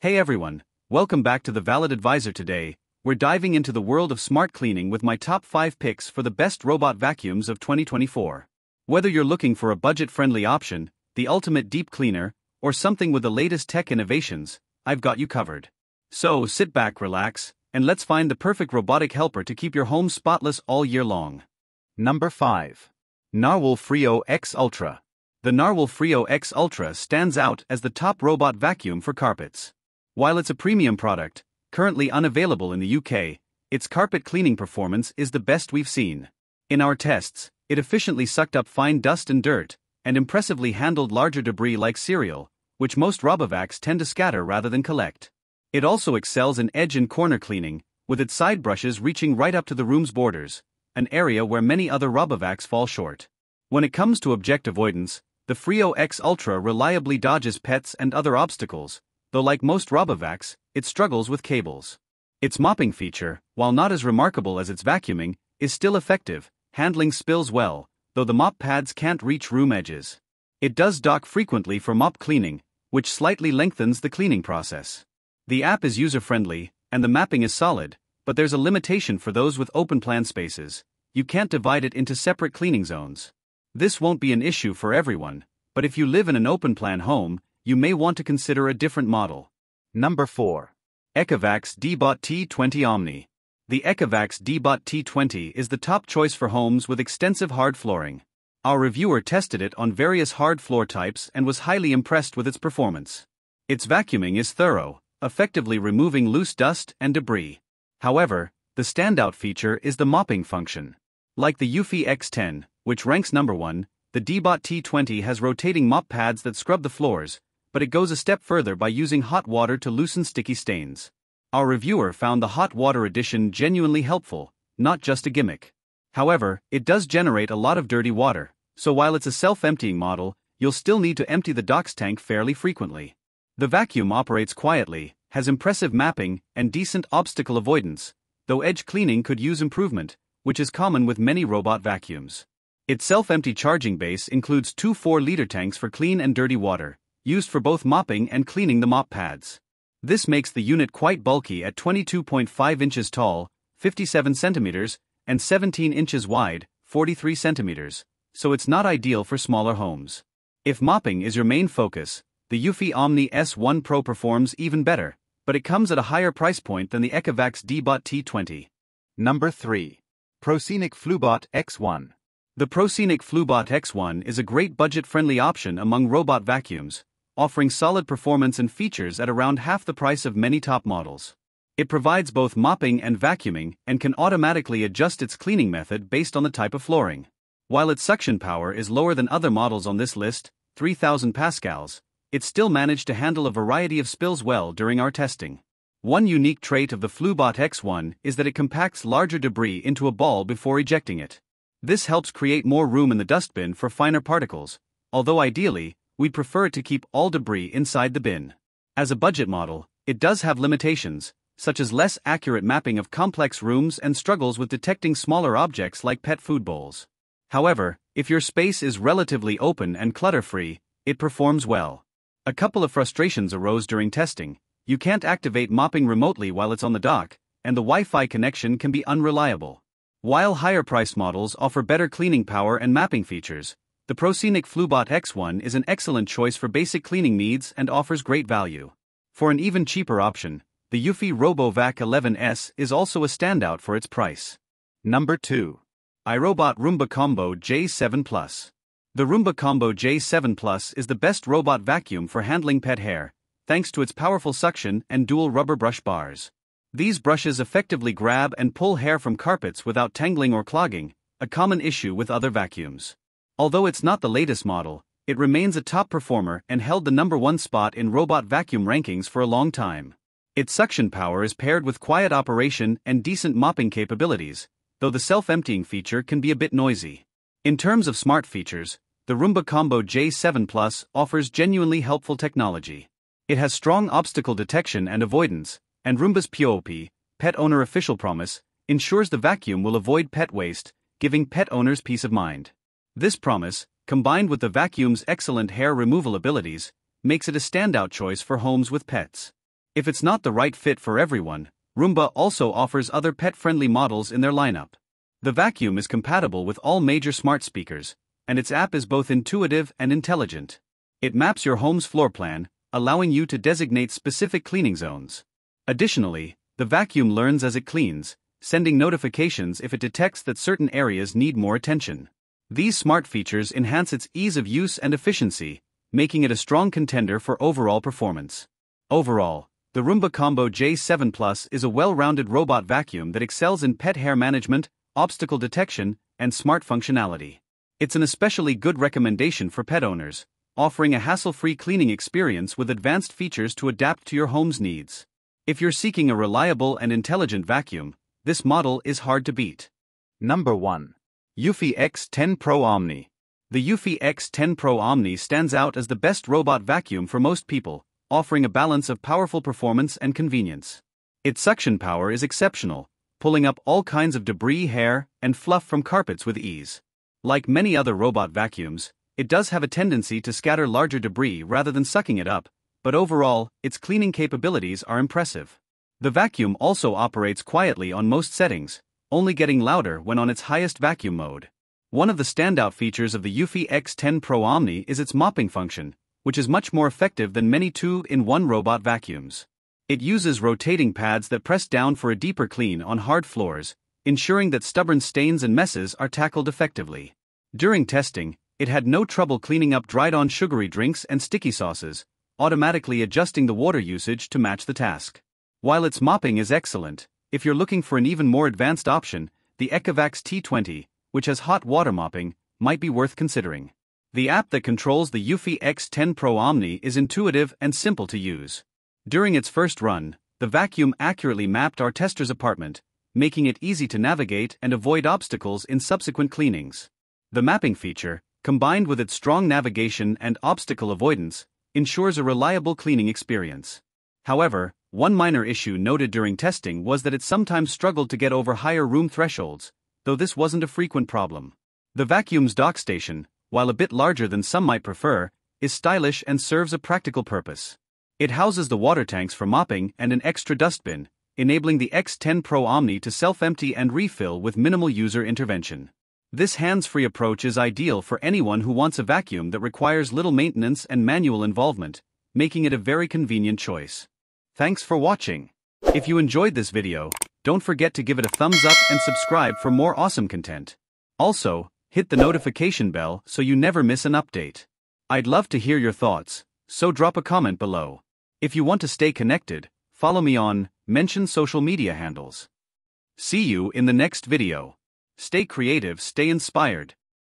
Hey everyone, welcome back to the Valid Adviser today. We're diving into the world of smart cleaning with my top 5 picks for the best robot vacuums of 2024. Whether you're looking for a budget friendly option, the ultimate deep cleaner, or something with the latest tech innovations, I've got you covered. So sit back, relax, and let's find the perfect robotic helper to keep your home spotless all year long. Number 5. Narwal Freo X Ultra. The Narwal Freo X Ultra stands out as the top robot vacuum for carpets. While it's a premium product, currently unavailable in the UK, its carpet cleaning performance is the best we've seen. In our tests, it efficiently sucked up fine dust and dirt, and impressively handled larger debris like cereal, which most Robovacs tend to scatter rather than collect. It also excels in edge and corner cleaning, with its side brushes reaching right up to the room's borders, an area where many other Robovacs fall short. When it comes to object avoidance, the Freo X Ultra reliably dodges pets and other obstacles, though like most Robovacs, it struggles with cables. Its mopping feature, while not as remarkable as its vacuuming, is still effective, handling spills well, though the mop pads can't reach room edges. It does dock frequently for mop cleaning, which slightly lengthens the cleaning process. The app is user friendly, and the mapping is solid, but there's a limitation for those with open plan spaces. You can't divide it into separate cleaning zones. This won't be an issue for everyone, but if you live in an open plan home, you may want to consider a different model. Number 4. Ecovacs Deebot T20 Omni. The Ecovacs Deebot T20 is the top choice for homes with extensive hard flooring. Our reviewer tested it on various hard floor types and was highly impressed with its performance. Its vacuuming is thorough, effectively removing loose dust and debris. However, the standout feature is the mopping function. Like the Eufy X10, which ranks number 1, the Deebot T20 has rotating mop pads that scrub the floors, but it goes a step further by using hot water to loosen sticky stains. Our reviewer found the hot water addition genuinely helpful, not just a gimmick. However, it does generate a lot of dirty water, so while it's a self emptying model, you'll still need to empty the docks tank fairly frequently. The vacuum operates quietly, has impressive mapping, and decent obstacle avoidance, though edge cleaning could use improvement, which is common with many robot vacuums. Its self-empty charging base includes two 4-liter tanks for clean and dirty water, used for both mopping and cleaning the mop pads. This makes the unit quite bulky at 22.5 inches tall, 57 centimeters, and 17 inches wide, 43 centimeters, so it's not ideal for smaller homes. If mopping is your main focus, the Eufy Omni S1 Pro performs even better, but it comes at a higher price point than the Ecovacs Deebot T20. Number 3. Proscenic Floobot X1. The Proscenic Floobot X1 is a great budget friendly option among robot vacuums, offering solid performance and features at around half the price of many top models. It provides both mopping and vacuuming and can automatically adjust its cleaning method based on the type of flooring. While its suction power is lower than other models on this list, 3000 pascals, it still managed to handle a variety of spills well during our testing. One unique trait of the Floobot X1 is that it compacts larger debris into a ball before ejecting it. This helps create more room in the dustbin for finer particles, although ideally, we'd prefer it to keep all debris inside the bin. As a budget model, it does have limitations, such as less accurate mapping of complex rooms and struggles with detecting smaller objects like pet food bowls. However, if your space is relatively open and clutter free, it performs well. A couple of frustrations arose during testing. You can't activate mopping remotely while it's on the dock, and the Wi Fi connection can be unreliable. While higher priced models offer better cleaning power and mapping features, the Proscenic Floobot X1 is an excellent choice for basic cleaning needs and offers great value. For an even cheaper option, the Eufy RoboVac 11S is also a standout for its price. Number 2. iRobot Roomba Combo J7 Plus. The Roomba Combo J7 Plus is the best robot vacuum for handling pet hair, thanks to its powerful suction and dual rubber brush bars. These brushes effectively grab and pull hair from carpets without tangling or clogging, a common issue with other vacuums. Although it's not the latest model, it remains a top performer and held the number one spot in robot vacuum rankings for a long time. Its suction power is paired with quiet operation and decent mopping capabilities, though the self emptying feature can be a bit noisy. In terms of smart features, the Roomba Combo J7 Plus offers genuinely helpful technology. It has strong obstacle detection and avoidance, and Roomba's POP, Pet Owner Official Promise, ensures the vacuum will avoid pet waste, giving pet owners peace of mind. This promise, combined with the vacuum's excellent hair removal abilities, makes it a standout choice for homes with pets. If it's not the right fit for everyone, Roomba also offers other pet friendly models in their lineup. The vacuum is compatible with all major smart speakers, and its app is both intuitive and intelligent. It maps your home's floor plan, allowing you to designate specific cleaning zones. Additionally, the vacuum learns as it cleans, sending notifications if it detects that certain areas need more attention. These smart features enhance its ease of use and efficiency, making it a strong contender for overall performance. Overall, the Roomba Combo J7 Plus is a well rounded robot vacuum that excels in pet hair management, obstacle detection, and smart functionality. It's an especially good recommendation for pet owners, offering a hassle free cleaning experience with advanced features to adapt to your home's needs. If you're seeking a reliable and intelligent vacuum, this model is hard to beat. Number 1. Eufy X10 Pro Omni. The Eufy X10 Pro Omni stands out as the best robot vacuum for most people, offering a balance of powerful performance and convenience. Its suction power is exceptional, pulling up all kinds of debris, hair, and fluff from carpets with ease. Like many other robot vacuums, it does have a tendency to scatter larger debris rather than sucking it up, but overall, its cleaning capabilities are impressive. The vacuum also operates quietly on most settings, only getting louder when on its highest vacuum mode. One of the standout features of the Eufy X10 Pro Omni is its mopping function, which is much more effective than many two in one robot vacuums. It uses rotating pads that press down for a deeper clean on hard floors, ensuring that stubborn stains and messes are tackled effectively. During testing, it had no trouble cleaning up dried on sugary drinks and sticky sauces, automatically adjusting the water usage to match the task. While its mopping is excellent, if you're looking for an even more advanced option, the Ecovacs T20, which has hot water mopping, might be worth considering. The app that controls the Eufy X10 Pro Omni is intuitive and simple to use. During its first run, the vacuum accurately mapped our tester's apartment, making it easy to navigate and avoid obstacles in subsequent cleanings. The mapping feature, combined with its strong navigation and obstacle avoidance, ensures a reliable cleaning experience. However, one minor issue noted during testing was that it sometimes struggled to get over higher room thresholds, though this wasn't a frequent problem. The vacuum's dock station, while a bit larger than some might prefer, is stylish and serves a practical purpose. It houses the water tanks for mopping and an extra dustbin, enabling the X10 Pro Omni to self empty and refill with minimal user intervention. This hands-free approach is ideal for anyone who wants a vacuum that requires little maintenance and manual involvement, making it a very convenient choice. Thanks for watching. If you enjoyed this video, don't forget to give it a thumbs up and subscribe for more awesome content. Also, hit the notification bell so you never miss an update. I'd love to hear your thoughts, so drop a comment below. If you want to stay connected, follow me on mention social media handles. See you in the next video. Stay creative, stay inspired.